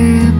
crib